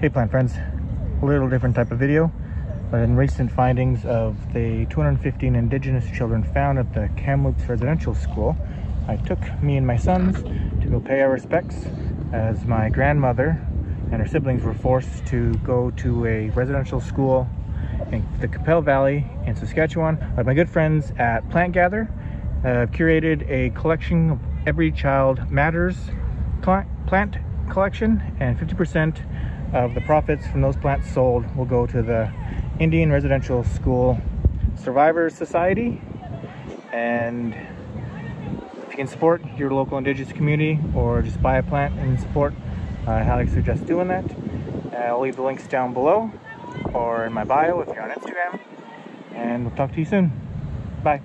Hey plant friends, a little different type of video, but in recent findings of the 215 indigenous children found at the Kamloops Residential School, I took me and my sons to go pay our respects as my grandmother and her siblings were forced to go to a residential school in the Qu'Appelle Valley in Saskatchewan. But my good friends at Plant Gather have curated a collection of Every Child Matters plant collection and 50% of the profits from those plants sold will go to the Indian Residential School Survivors Society. And if you can support your local indigenous community or just buy a plant and support, uh, I highly suggest doing that. Uh, I'll leave the links down below or in my bio if you're on Instagram. And we'll talk to you soon. Bye.